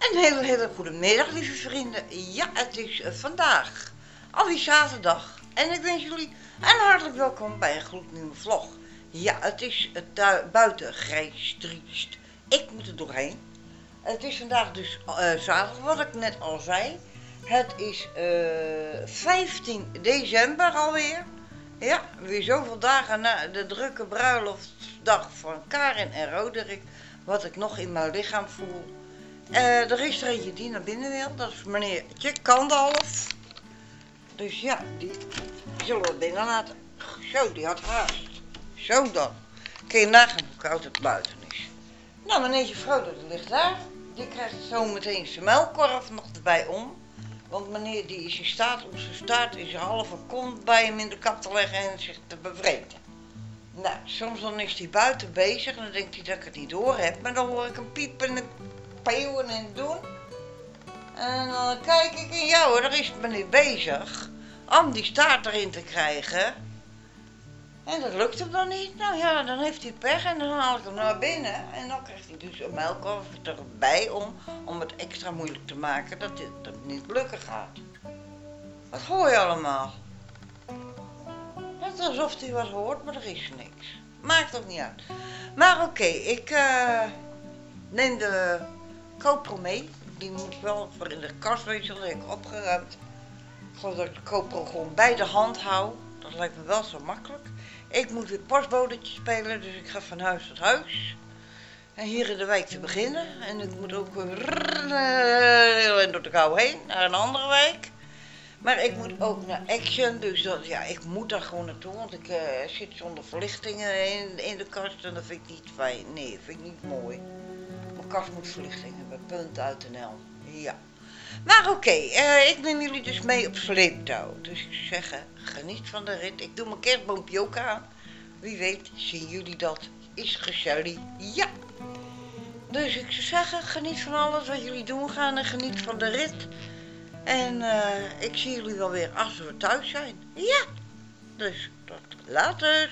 Een hele, hele goede middag, lieve vrienden. Ja, het is uh, vandaag alweer zaterdag. En ik wens jullie een hartelijk welkom bij een gloednieuwe vlog. Ja, het is het buiten grijs triest. Ik moet er doorheen. Het is vandaag dus uh, zaterdag, wat ik net al zei. Het is uh, 15 december alweer. Ja, weer zoveel dagen na de drukke bruiloftdag van Karin en Roderick. Wat ik nog in mijn lichaam voel. Uh, er is er eentje die naar binnen wil. Dat is meneer Kandalf. Dus ja, die zullen we binnen laten. Zo, die had haast. Zo dan. Kun je nagaan hoe koud het buiten is. Nou, meneertje Frodo, die ligt daar. Die krijgt zo meteen zijn melkkorf nog erbij om. Want meneer die is in staat om zijn staart in zijn halve kont bij hem in de kap te leggen en zich te bevreten. Nou, soms dan is hij buiten bezig en dan denkt hij dat ik het niet door heb. Maar dan hoor ik hem piepen en peeuwen en doen. En dan kijk ik ja hoor, daar is meneer bezig om die staart erin te krijgen. En dat lukt hem dan niet. Nou ja, dan heeft hij pech en dan haal ik hem naar binnen. En dan krijgt hij dus een melkkorf erbij om, om het extra moeilijk te maken dat het niet lukken gaat. Wat hoor je allemaal? Het is alsof hij wat hoort, maar er is niks. Maakt ook niet uit. Maar oké, ik uh, neem de GoPro mee. Die moet wel voor in de kast wezen, dat heb ik opgeruimd. Ik geloof dat ik de GoPro gewoon bij de hand hou. Dat lijkt me wel zo makkelijk. Ik moet weer postbodetje spelen, dus ik ga van huis tot huis. En hier in de wijk te beginnen. En ik moet ook en door de kou heen naar een andere wijk. Maar ik moet ook naar Action, dus dat, ja, ik moet daar gewoon naartoe, want ik uh, zit zonder verlichtingen in, in de kast en dat vind ik niet fijn. Nee, vind ik niet mooi. Mijn kast moet verlichting hebben, nel. Ja. Maar oké, uh, ik neem jullie dus mee op sleeptouw. Dus ik zou zeggen, geniet van de rit. Ik doe mijn kerstboompje ook aan. Wie weet, zien jullie dat? Is gezellig. Ja. Dus ik zou zeggen, geniet van alles wat jullie doen gaan en geniet van de rit. En uh, ik zie jullie wel weer als we thuis zijn. Ja. Dus tot later.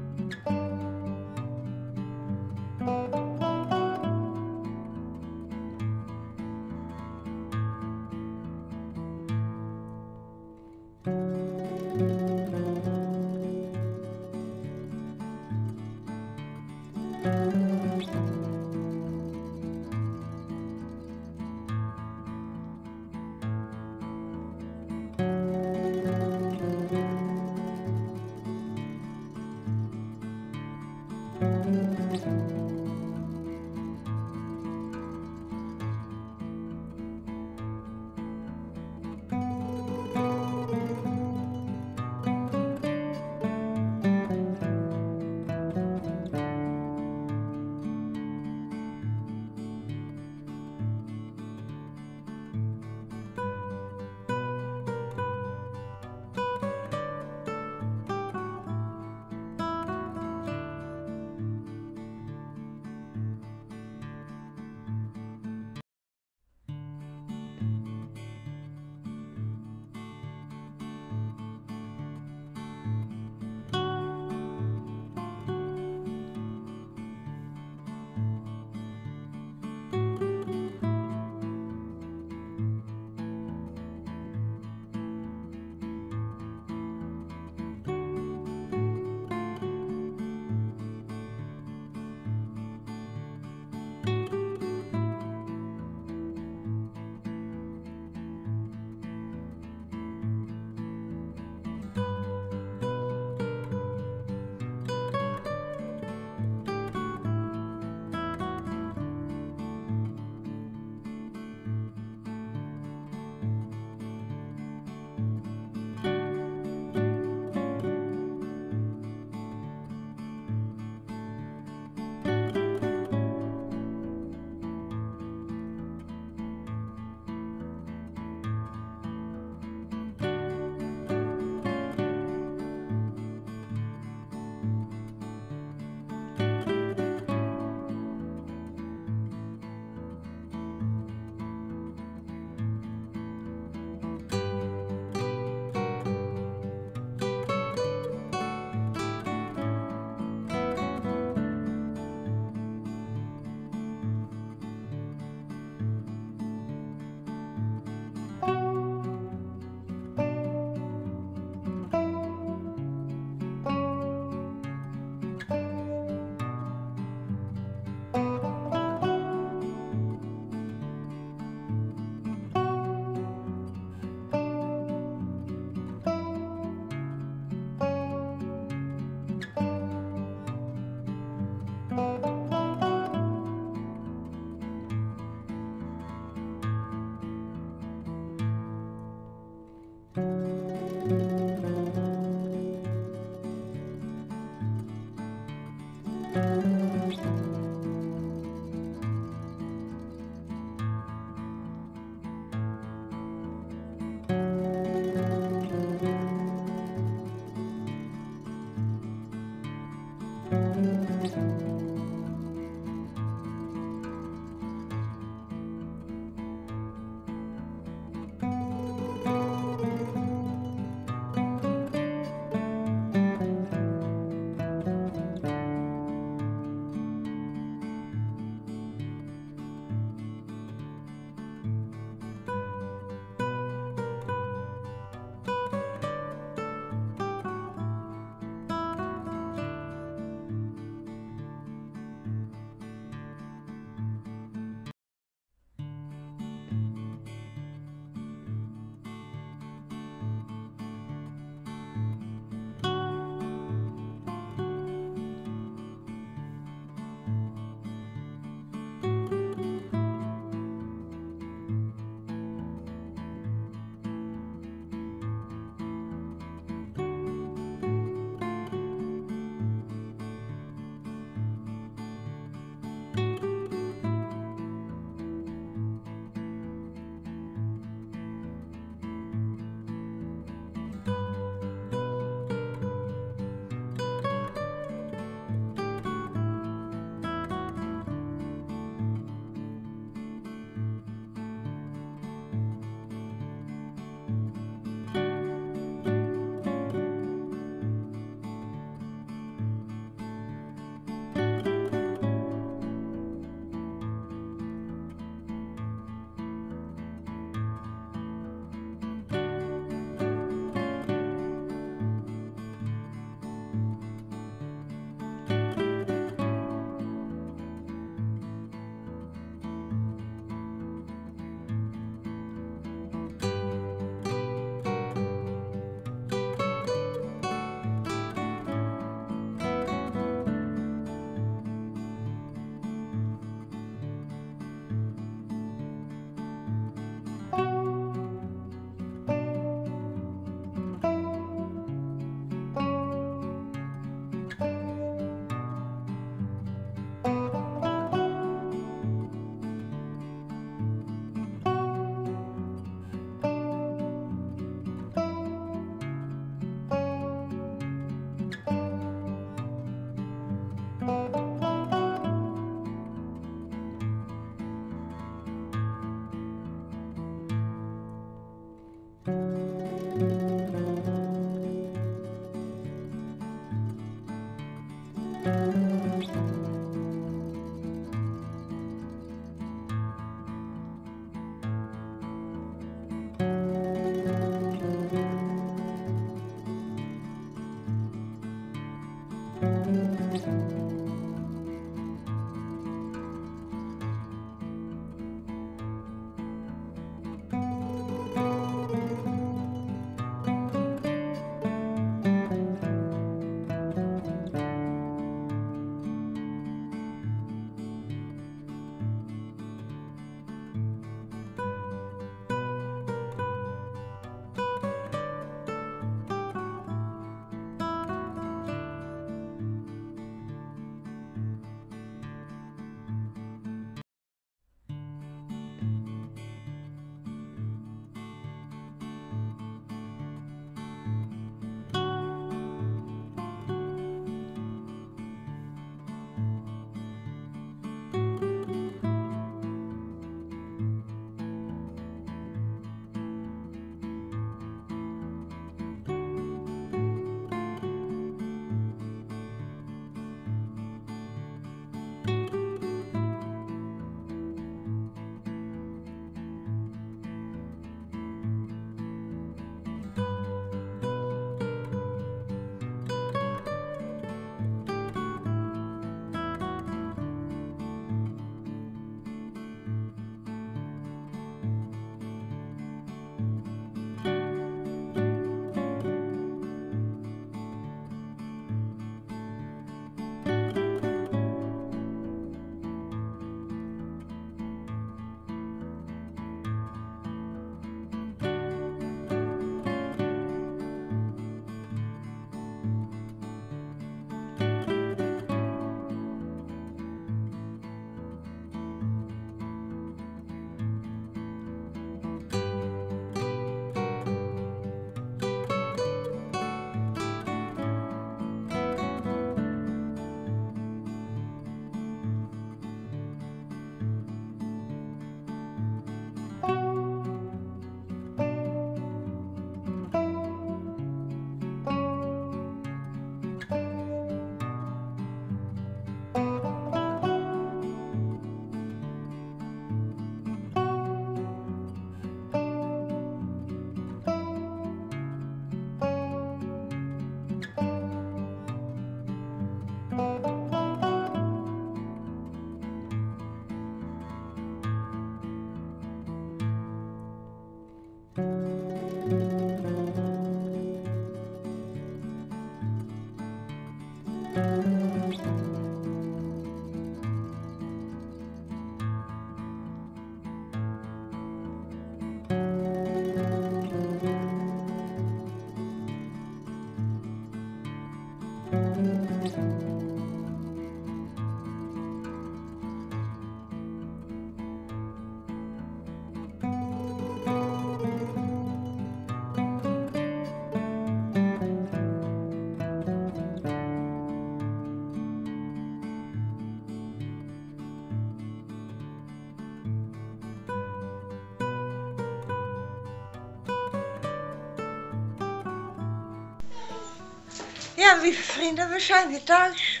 Lieve vrienden, we zijn weer thuis.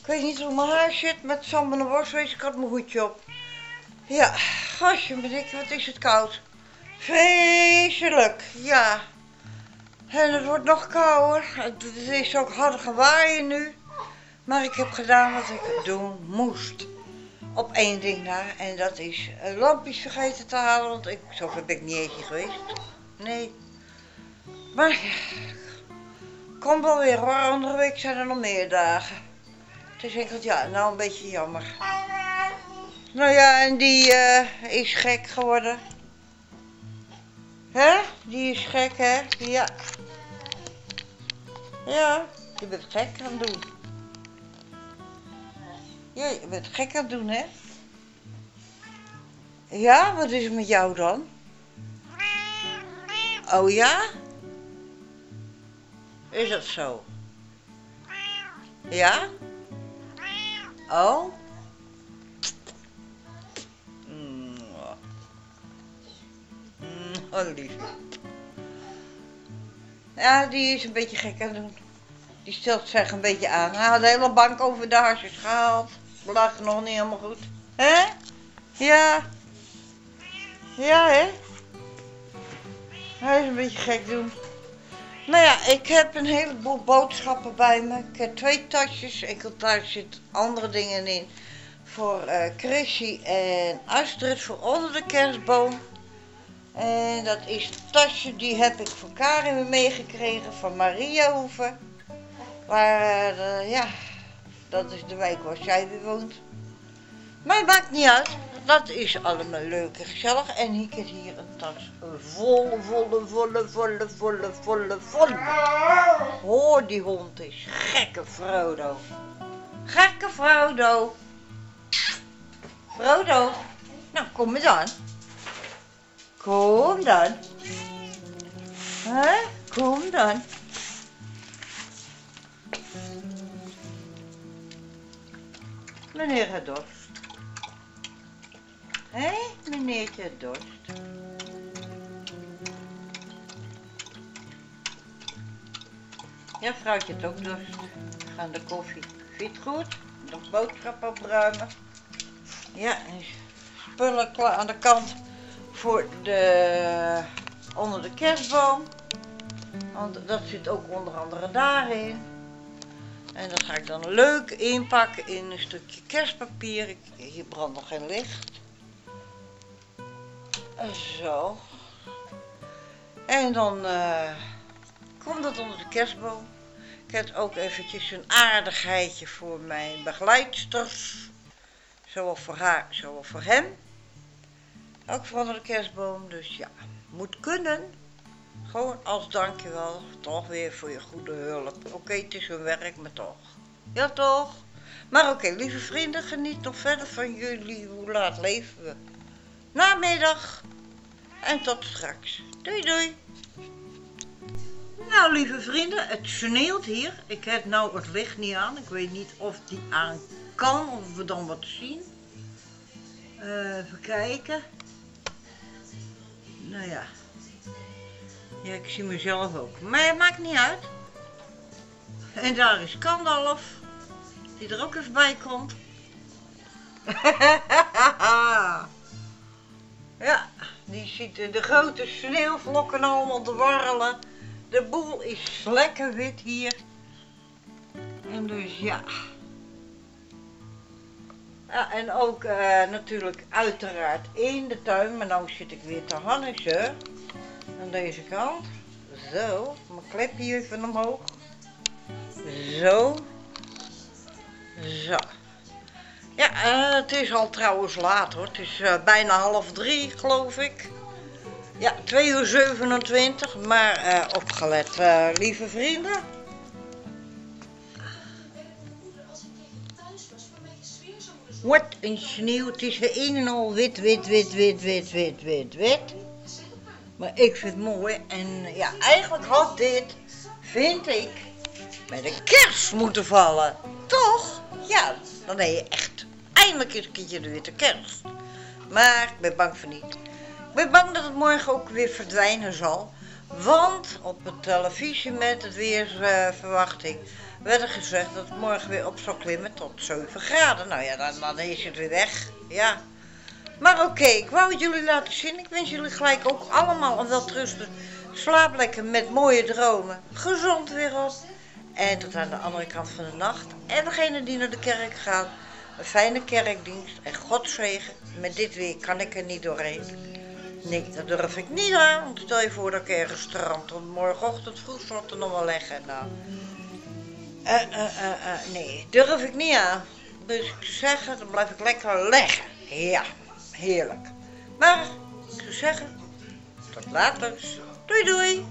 Ik weet niet hoe mijn haar zit met Sam en worstwees. Ik had mijn hoedje op. Ja, gastje ben ik, wat is het koud. Vreselijk, ja. En het wordt nog kouder. Het is ook hard gewaaien nu. Maar ik heb gedaan wat ik doen moest. Op één ding na. En dat is lampjes vergeten te halen. Want ik, zo heb ik niet eentje geweest. Nee. Maar ja, Kom wel weer hoor, andere week zijn er nog meer dagen. Het is enkel, ja, nou een beetje jammer. Nou ja, en die uh, is gek geworden. Hè? Die is gek, hè? Ja. Ja, je bent gek aan het doen. Ja, je bent gek aan het doen, hè? Ja, wat is er met jou dan? Oh ja? Is dat zo? Ja? Oh? Mm. Mm, oh, lief. Ja, die is een beetje gek aan doen. Die stelt zich een beetje aan. Hij had de hele bank over de harsjes gehaald. Lag nog niet helemaal goed. Hè? Ja. Ja, hè? Hij is een beetje gek doen. Nou ja, ik heb een heleboel boodschappen bij me. Ik heb twee tasjes. Ik daar zitten andere dingen in. Voor uh, Chrissy en Astrid voor onder de kerstboom. En dat is het tasje, die heb ik voor Karin meegekregen van Maria Hoeven. Waar, uh, ja, dat is de wijk waar zij weer woont. Maar het maakt niet uit dat is allemaal leuk en gezellig. En ik heb hier een tas volle, volle, volle, volle, volle, volle, volle. Hoor, die hond is gekke Frodo. Gekke Frodo. Frodo. Nou, kom maar dan. Kom dan. Hè? Kom dan. Meneer het dorst. Hé, hey, meneertje dorst. Ja, vrouwtje het ook dorst. Gaan de koffie. Vind goed? Nog boodschap opruimen. Ja, en spullen klaar aan de kant voor de onder de kerstboom. Want dat zit ook onder andere daarin. En dat ga ik dan leuk inpakken in een stukje kerstpapier. Ik, hier brandt nog geen licht. Zo. En dan uh, komt dat onder de kerstboom. Ik heb ook eventjes een aardigheidje voor mijn begeleidsters. Zowel voor haar, zowel voor hem. Ook voor onder de kerstboom. Dus ja, moet kunnen. Gewoon als dankjewel. Toch weer voor je goede hulp. Oké, het is hun werk, maar toch. Ja, toch? Maar oké, lieve vrienden, geniet nog verder van jullie. Hoe laat leven we? Namiddag. En tot straks. Doei doei. Nou lieve vrienden, het sneeuwt hier. Ik heb nou het licht niet aan. Ik weet niet of die aan kan, of we dan wat zien. Uh, even kijken. Nou ja. Ja, ik zie mezelf ook. Maar het maakt niet uit. En daar is Kandalf. Die er ook even bij komt. ja. Die ziet de grote sneeuwvlokken allemaal te warrelen. De boel is lekker wit hier. En dus ja. En ook uh, natuurlijk uiteraard in de tuin. Maar nu zit ik weer te hannissen. Aan deze kant. Zo. Mijn klepje even omhoog. Zo. Zo. Ja, eh, het is al trouwens laat hoor. Het is eh, bijna half drie, geloof ik. Ja, 2 uur 27, maar eh, opgelet, lieve vrienden. Wat een sneeuw. Het is weer een en al wit, wit, wit, wit, wit, wit, wit, wit. Maar ik vind het mooi. En ja, eigenlijk had dit, vind ik, bij de kerst moeten vallen. Toch? Ja, dan ben je echt eindelijk eens een keertje de kerst. Maar ik ben bang voor niet. Ik ben bang dat het morgen ook weer verdwijnen zal. Want op de televisie met het weersverwachting werd er gezegd dat het morgen weer op zou klimmen tot 7 graden. Nou ja, dan, dan is het weer weg. Ja. Maar oké, ik wou het jullie laten zien. Ik wens jullie gelijk ook allemaal een welterusten slaap lekker met mooie dromen. Gezond weer op. En tot aan de andere kant van de nacht. En degene die naar de kerk gaat, een fijne kerkdienst en Godzegen. Met dit weer kan ik er niet doorheen. Nee, dat durf ik niet aan. Want stel je voor dat ik ergens strand. Want morgenochtend vroeg het er nog wel leggen. Nou. Eh, nee, durf ik niet aan. Dus ik zeggen, dan blijf ik lekker leggen. Ja, heerlijk. Maar ik zou zeggen, tot later. Doei doei.